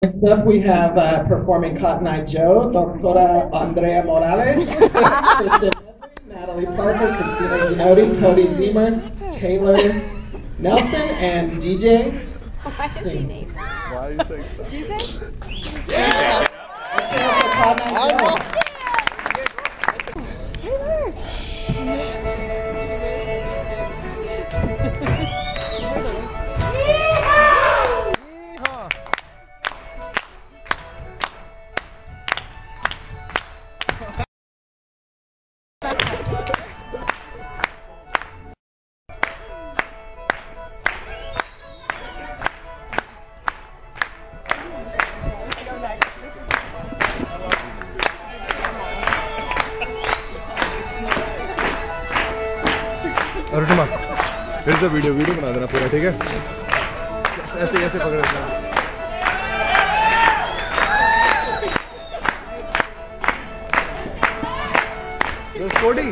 Next up, we have uh, performing Cotton Eye Joe, Doctora Andrea Morales, Kristen Medley, Natalie Parker, Christina Zanotti, Cody Ziemer, Taylor Nelson, and DJ Singh. Why are you saying stuff? Let's hear it for Cotton Eye Joe. Arunima फिर से video video बना देना पूरा ठीक है? ऐसे ऐसे पकड़ लेना कोडी